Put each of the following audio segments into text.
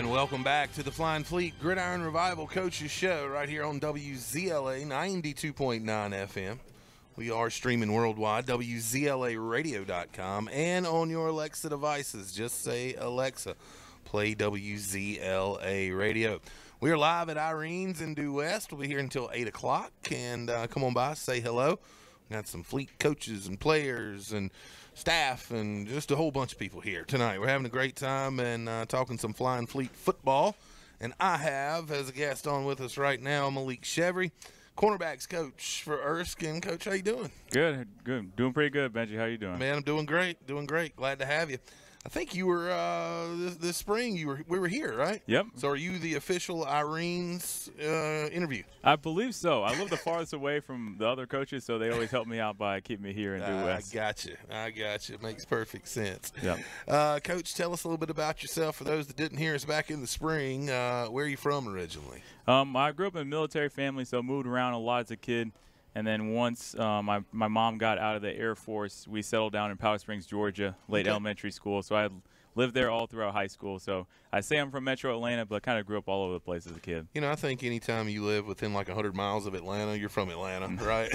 And welcome back to the Flying Fleet Gridiron Revival Coaches Show right here on WZLA 92.9 FM. We are streaming worldwide, WZLAradio.com, and on your Alexa devices. Just say, Alexa, play WZLA Radio. We are live at Irene's in Due West. We'll be here until 8 o'clock. And uh, come on by, say hello. We Got some fleet coaches and players and staff and just a whole bunch of people here tonight. We're having a great time and uh, talking some Flying Fleet football. And I have, as a guest on with us right now, Malik Chevry, cornerbacks coach for Erskine. Coach, how you doing? Good, good. Doing pretty good, Benji. How you doing? Man, I'm doing great. Doing great. Glad to have you. I think you were uh, this, this spring. You were we were here, right? Yep. So are you the official Irene's uh, interview? I believe so. I live the farthest away from the other coaches, so they always help me out by keeping me here in Due West. I got you. I got you. It makes perfect sense. Yeah. Uh, Coach, tell us a little bit about yourself. For those that didn't hear us back in the spring, uh, where are you from originally? Um, I grew up in a military family, so moved around a lot as a kid. And then once uh, my my mom got out of the Air Force, we settled down in Powder Springs, Georgia, late Okay. elementary school. So I lived there all throughout high school. So I say I'm from Metro Atlanta, but kind of grew up all over the place as a kid. You know, I think anytime you live within like 100 miles of Atlanta, you're from Atlanta, right?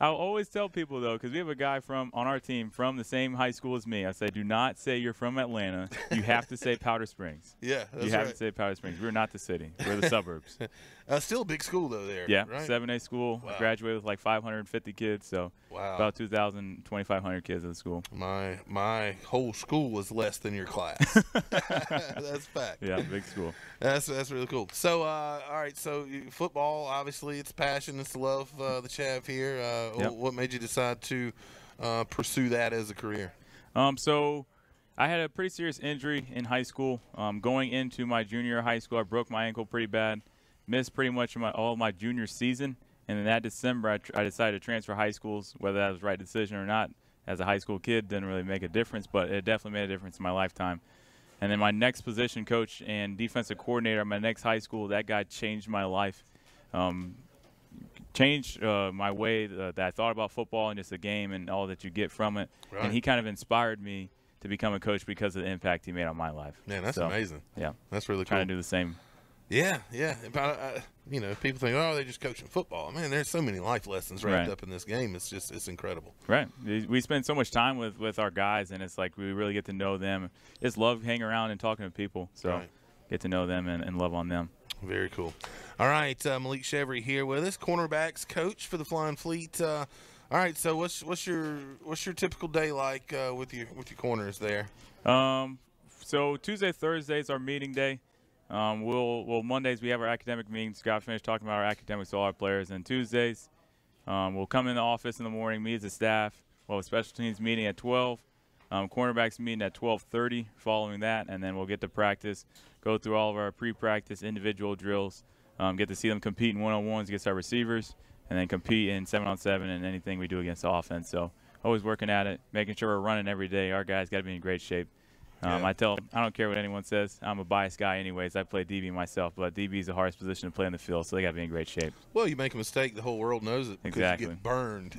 I'll always tell people though, because we have a guy from on our team from the same high school as me. I say, do not say you're from Atlanta. You have to say Powder Springs. yeah, that's you have right. to say Powder Springs. We're not the city. We're the suburbs. Uh, still a big school though there. Yeah, right? seven A school. Wow. Graduated with like 550 kids, so Wow. about 2,000, 2,500 kids at the school. my my whole school was less than your class. that's fact. Yeah, big school. That's that's really cool. So, uh, all right. So, football, obviously, it's passion, it's love uh, you have here. Uh, Yep. What made you decide to uh, pursue that as a career? Um, so I had a pretty serious injury in high school. Um, going into my junior high school, I broke my ankle pretty bad. Missed pretty much my, all my junior season. And in that December, I, tr- I decided to transfer high schools. Whether that was the right decision or not, as a high school kid, didn't really make a difference, but it definitely made a difference in my lifetime. And then my next position coach and defensive coordinator at my next high school, that guy changed my life. Um, changed uh, my way that, that I thought about football and just the game and all that you get from it. Right. And he kind of inspired me to become a coach because of the impact he made on my life. Man, that's So, amazing. Yeah, That's really cool. trying to do the same. Yeah, yeah. About, uh, you know, people think, oh, they're just coaching football. Man, there's so many life lessons wrapped Right. up in this game. It's just, it's incredible. Right. We we spend so much time with, with our guys, and it's like we really get to know them. Just love hanging around and talking to people. So Right. get to know them and, and love on them. Very cool. All right, uh, Malik Chevry here with us, cornerbacks coach for the Flying Fleet. Uh, all right, so what's what's your what's your typical day like uh, with your with your corners there? Um, so Tuesday, Thursday is our meeting day. Um, we'll well Mondays we have our academic meetings. Scott finished talking about our academics to all our players, and Tuesdays um, we'll come in the office in the morning, meet as a staff. We'll have a special teams meeting at 12. Um, cornerbacks meeting at 12:30. Following that, and then we'll get to practice, go through all of our pre-practice individual drills, um, get to see them compete in one-on-ones against our receivers, and then compete in seven-on-seven and anything we do against the offense. So always working at it, making sure we're running every day. Our guys got to be in great shape. Um, Yeah. I tell I don't care what anyone says. I'm a biased guy, anyways. I play DB myself, but DB is the hardest position to play in the field, so they got to be in great shape. Well, you make a mistake, the whole world knows it because you Exactly. get burned.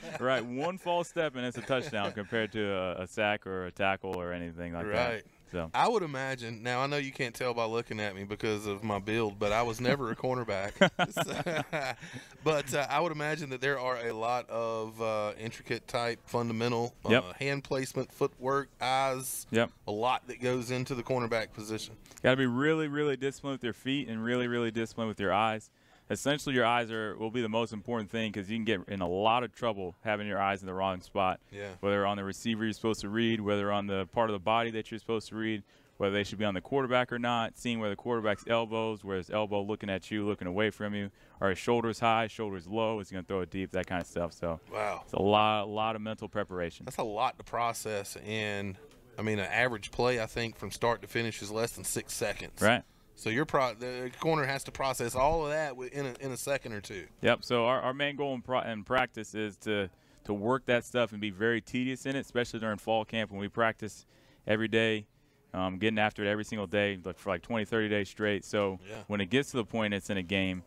right, one false step and it's a touchdown compared to a, a sack or a tackle or anything like that. Right. that. So I would imagine. Now I know you can't tell by looking at me because of my build, but I was never a cornerback. But uh, I would imagine that there are a lot of uh, intricate type, fundamental uh, Yep. hand placement, footwork, eyes. Yep. A lot that goes into the cornerback position. Got to be really, really disciplined with your feet and really, really disciplined with your eyes. Essentially, your eyes are will be the most important thing because you can get in a lot of trouble having your eyes in the wrong spot. Yeah. Whether on the receiver you're supposed to read, whether on the part of the body that you're supposed to read, whether they should be on the quarterback or not, seeing where the quarterback's elbows, where his elbow looking at you, looking away from you, are his shoulders high, shoulders low, is he going to throw it deep, that kind of stuff. So Wow. it's a lot, a lot of mental preparation. That's a lot to process. And I mean, an average play, I think, from start to finish is less than six seconds. Right. So your pro- the corner has to process all of that in a, in a second or two. Yep. So our, our main goal in, pro- in practice is to to work that stuff and be very tedious in it, especially during fall camp when we practice every day, um, getting after it every single day, like for like 20, 30 days straight. So Yeah. when it gets to the point it's in a game,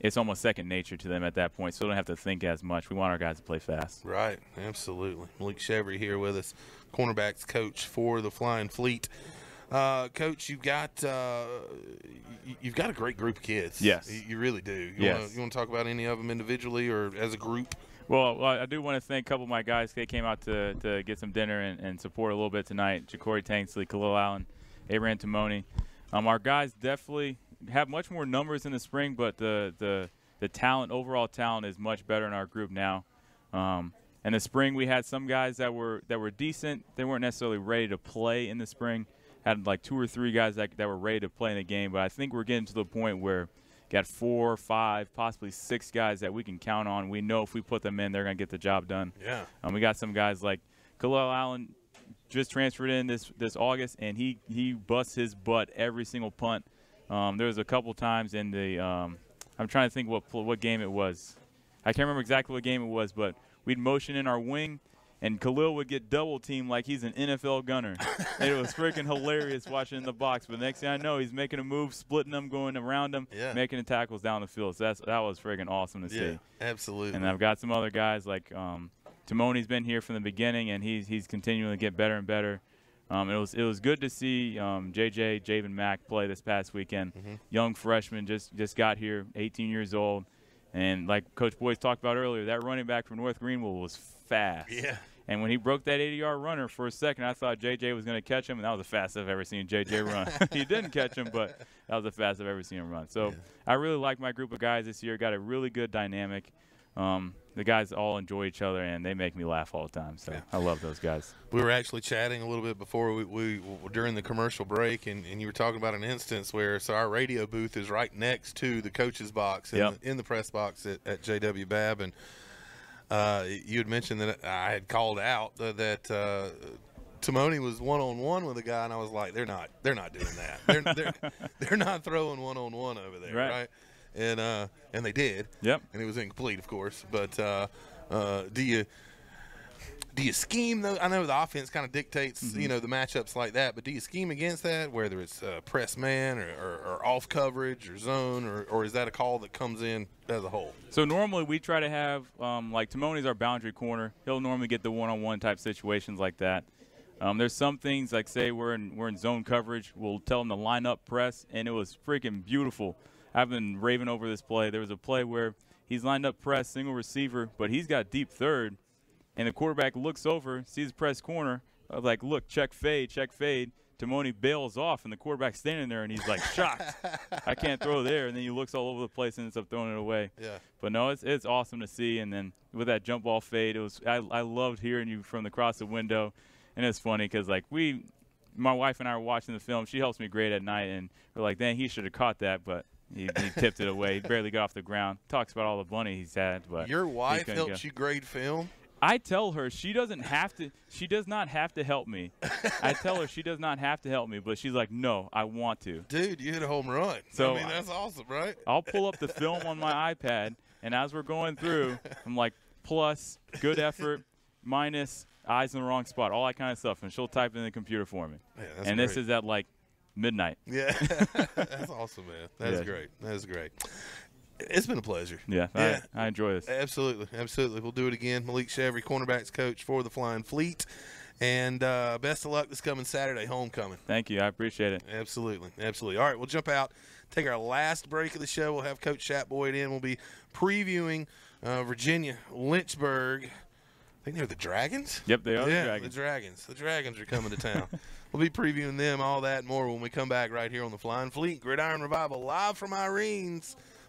it's almost second nature to them at that point. So they don't have to think as much. We want our guys to play fast. Right, absolutely. Malik Chevry here with us, cornerbacks coach for the Flying Fleet. Uh, Coach, you've got uh, you- you've got a great group of kids. Yes. you, you really do. You Yes. Wanna, you want to talk about any of them individually or as a group? Well, well, I do want to thank a couple of my guys. They came out to, to get some dinner and, and support a little bit tonight. Ja'Cory Tanksley, Khalil Allen, Abraham Timoni. Um, our guys definitely have much more numbers in the spring, but the, the, the talent, overall talent, is much better in our group now. Um, in the spring, we had some guys that were that were decent. They weren't necessarily ready to play in the spring. Had like two or three guys that, that were ready to play in the game, but I think we're getting to the point where got four, five, possibly six guys that we can count on. We know if we put them in, they're going to get the job done. Yeah. Um, we got some guys like Khalil Allen just transferred in this this August, and he he busts his butt every single punt. Um, there was a couple times in the um, I'm trying to think what what game it was. I can't remember exactly what game it was, but we'd motion in our wing, and Khalil would get double teamed like he's an NFL gunner. it was freaking hilarious watching in the box. But next thing I know, he's making a move, splitting them, going around them, Yeah. making the tackles down the field. So that's that was freaking awesome to Yeah, see. absolutely. And I've got some other guys like um, Timoni's been here from the beginning, and he's he's continuing to get better and better. Um, it was it was good to see um, JJ Javen Mack play this past weekend. Mm-hmm. Young freshman just just got here, 18 years old, and like Coach Boyce talked about earlier, that running back from North Greenville was fast. yeah. And when he broke that 80-yard runner for a second, I thought JJ was going to catch him, and that was the fastest I've ever seen JJ run. he didn't catch him, but that was the fastest I've ever seen him run. So I really like my group of guys this year. Got a really good dynamic. Um, the guys all enjoy each other, and they make me laugh all the time. So I love those guys. We were actually chatting a little bit before we, we during the commercial break, and, and you were talking about an instance where so our radio booth is right next to the coach's box in, Yep. the, in the press box at, at JW Bab, and uh, you had mentioned that I had called out that, that uh, Timoni was one on one with a guy, and I was like, they're not they're not doing that. They're they're, they're not throwing one on one over there, Right. right? And uh, and they did. Yep. And it was incomplete, of course. But uh, uh, do you do you scheme though? I know the offense kind of dictates, Mm-hmm. you know, the matchups like that. But do you scheme against that, whether it's uh, press man or, or, or off coverage or zone, or, or is that a call that comes in as a whole? So normally we try to have um, like Timoni's our boundary corner. He'll normally get the one-on-one type situations like that. Um, there's some things like say we're in we're in zone coverage. We'll tell him to line up press, and it was freaking beautiful. I've been raving over this play. There was a play where he's lined up press, single receiver, but he's got deep third, and the quarterback looks over, sees press corner, uh, like look, check fade, check fade. Timoni bails off, and the quarterback's standing there, and he's like shocked. I can't throw there, and then he looks all over the place and ends up throwing it away. Yeah. But no, it's it's awesome to see. And then with that jump ball fade, it was I, I loved hearing you from the across the window, and it's funny because like we, my wife and I were watching the film. She helps me grade at night, and we're like, dang, he should have caught that, but he, he tipped it away. He barely got off the ground. Talks about all the money he's had, but Your wife helps you grade film. I tell her she doesn't have to. She does not have to help me. I tell her she does not have to help me, but she's like, no, I want to. Dude, you hit a home run. So, I mean, I- that's awesome, right? I'll pull up the film on my iPad, and as we're going through, I'm like, plus, good effort, minus, eyes in the wrong spot, all that kind of stuff, and she'll type it in the computer for me. Yeah, that's and this is at like midnight. Yeah, that's awesome, man. That's Yeah. great. That's great. It's been a pleasure. Yeah, Yeah. I, I enjoy this. Absolutely, absolutely. We'll do it again. Malik Chevry, cornerbacks coach for the Flying Fleet, and uh, best of luck this coming Saturday, homecoming. Thank you. I appreciate it. Absolutely, absolutely. All right, we'll jump out, take our last break of the show. We'll have Coach Shap Boyd in. We'll be previewing uh, Virginia Lynchburg. I think they're the Dragons. Yep, they are the yeah, Dragons. the Dragons. The Dragons are coming to town. we'll be previewing them, all that and more when we come back right here on the Flying Fleet Gridiron Revival live from Irene's.